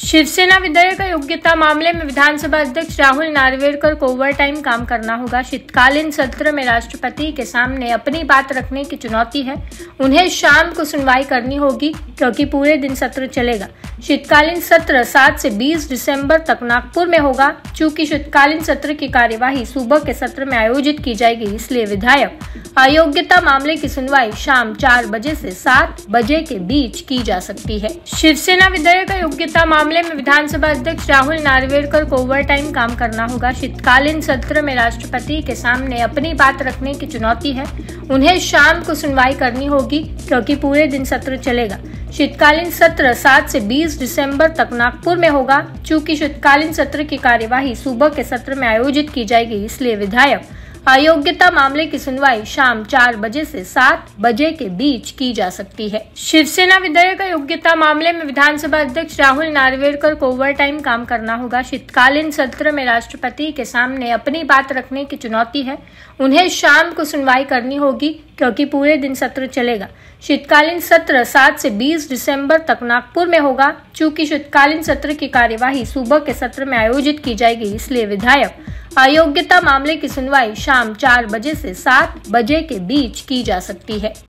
शिवसेना विधेयक योग्यता मामले में विधानसभा अध्यक्ष राहुल नार्वेकर को ओवर टाइम काम करना होगा। शीतकालीन सत्र में राष्ट्रपति के सामने अपनी बात रखने की चुनौती है। उन्हें शाम को सुनवाई करनी होगी, क्योंकि पूरे दिन सत्र चलेगा। शीतकालीन सत्र 7 से 20 दिसंबर तक नागपुर में होगा। चूँकि शीतकालीन सत्र की कार्यवाही सुबह के सत्र में आयोजित की जाएगी, इसलिए विधायक अयोग्यता मामले की सुनवाई शाम चार बजे से सात बजे के बीच की जा सकती है। शिवसेना विधेयक योग्यता मामले में विधानसभा अध्यक्ष राहुल नार्वेकर को ओवर टाइम काम करना होगा। शीतकालीन सत्र में राष्ट्रपति के सामने अपनी बात रखने की चुनौती है। उन्हें शाम को सुनवाई करनी होगी, क्योंकि पूरे दिन सत्र चलेगा। शीतकालीन सत्र 7 से 20 दिसंबर तक नागपुर में होगा। चूँकि शीतकालीन सत्र की कार्यवाही सुबह के सत्र में आयोजित की जाएगी, इसलिए विधायक अयोग्यता मामले की सुनवाई शाम चार बजे से सात बजे के बीच की जा सकती है। शिवसेना विधेयक योग्यता मामले में विधानसभा अध्यक्ष राहुल नार्वेकर को ओवर टाइम काम करना होगा। शीतकालीन सत्र में राष्ट्रपति के सामने अपनी बात रखने की चुनौती है। उन्हें शाम को सुनवाई करनी होगी, क्योंकि पूरे दिन सत्र चलेगा। शीतकालीन सत्र 7 से 20 दिसंबर तक नागपुर में होगा। चूँकि शीतकालीन सत्र की कार्यवाही सुबह के सत्र में आयोजित की जाएगी, इसलिए विधायक अयोग्यता मामले की सुनवाई शाम चार बजे से सात बजे के बीच की जा सकती है।